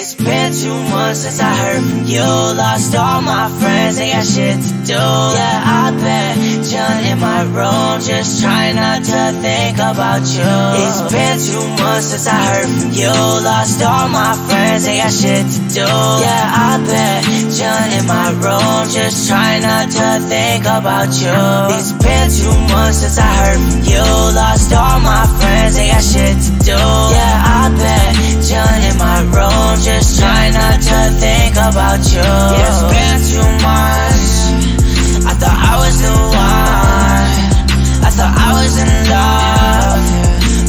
It's been two months since I heard from you. Lost all my friends, they got shit to do. Yeah, I've been chillin' in my room, just trying not to think about you. It's been two months since I heard from you. Lost all my friends, they got shit to do. Yeah, I've been chillin' in my room, just trying not to think about you. It's been two months since I heard from you. Lost all my friends, about you. It's been too much. I thought I was the one. I thought I was in love,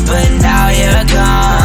but now you're gone.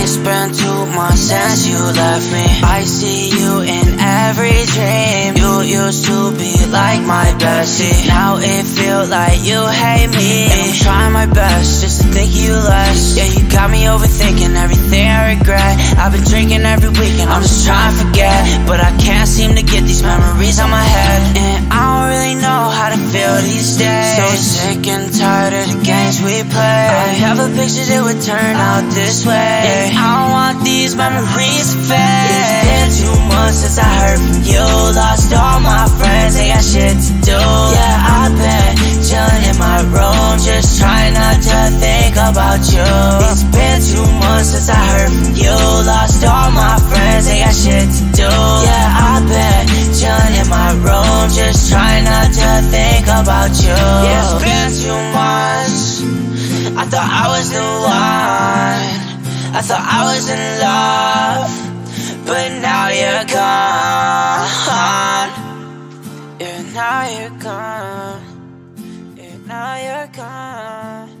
It's been two months since you left me. I see you in every dream. You used to be like my bestie. Now it feel like you hate me. And I'm trying my best just to think you less. Yeah, you got me overthinking everything I regret. I've been drinking every weekend, I'm just trying to forget. But I can't seem to get these memories on my head. And I don't really know how to feel these days. So sick and tired of the games we play. I never pictured it would turn out this way. And I don't want these memories to fade. It's been two months since I heard from you. Lost all my friends, ain't got shit to do. You. It's been two months since I heard from you. Lost all my friends, ain't got shit to do. Yeah, I've been chillin' in my room, just trying not to think about you. Yeah, it's been too much. I thought I was the one. I thought I was in love, but now you're gone. Yeah, now you're gone. Yeah, now you're gone.